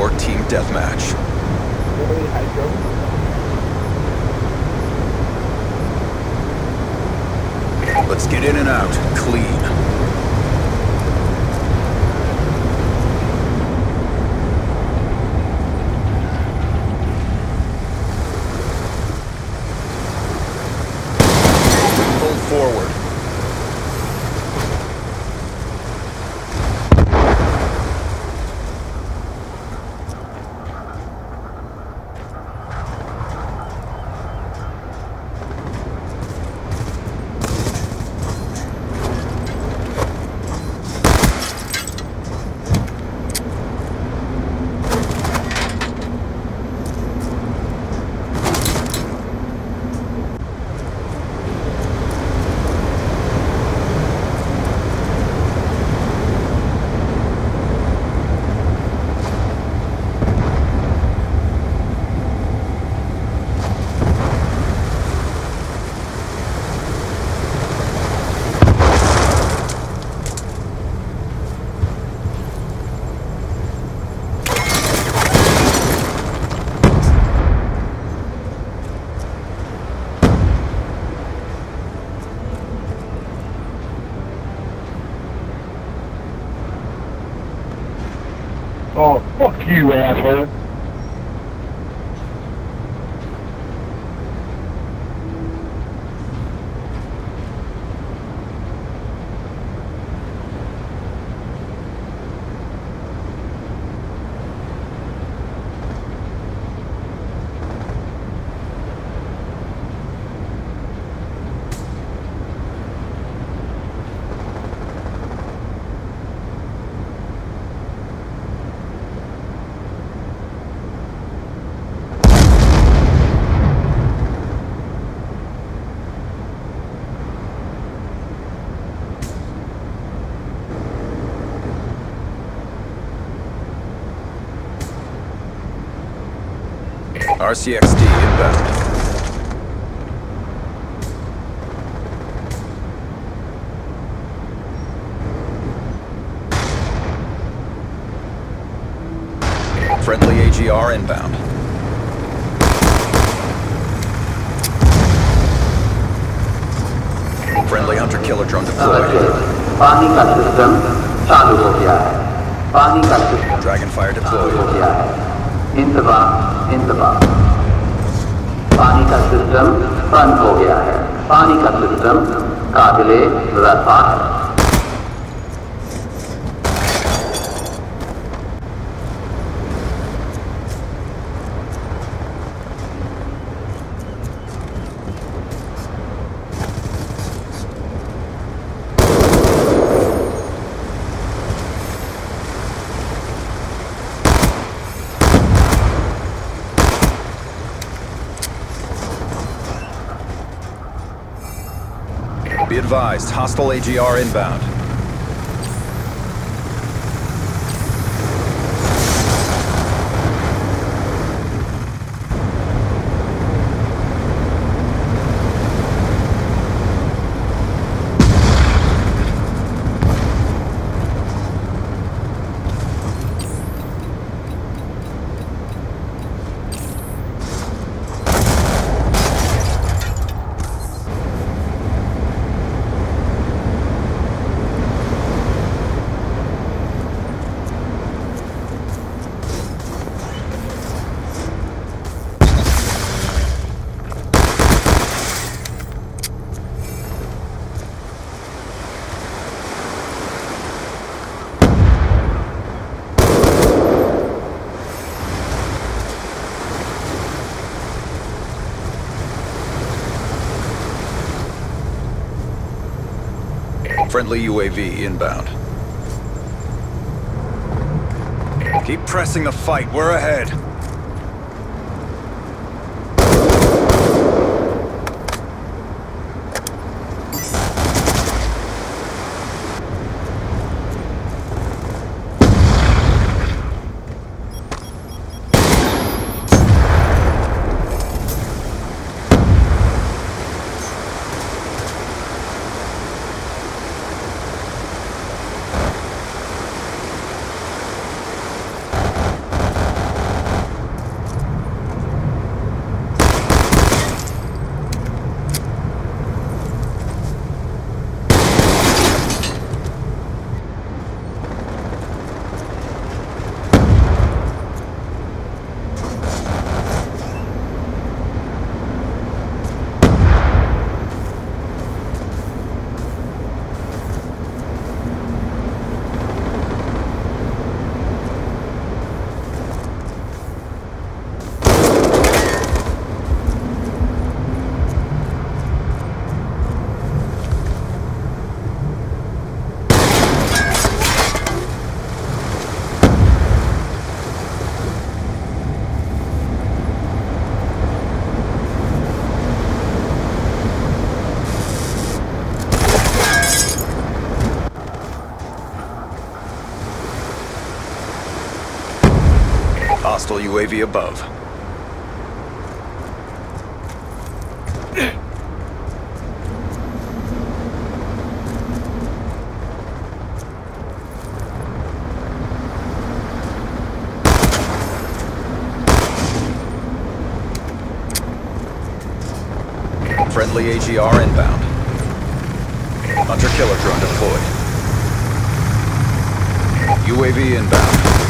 4 team deathmatch. Let's get in and out, clean. Oh, fuck you, asshole. RCXD inbound. Friendly AGR inbound. Friendly hunter-killer drone deployed. पानी का system चालू हो गया है पानी का सिस्टम Dragonfire चालू हो deployed. गया है इंतबाह इंतबाह पानी का सिस्टम बंद हो गया है। पानी का सिस्टम काबिले रफा है। Advised, hostile AGR inbound. Friendly UAV inbound. Keep pressing the fight. We're ahead. Hostile UAV above. Friendly AGR inbound. Hunter killer drone deployed. UAV inbound.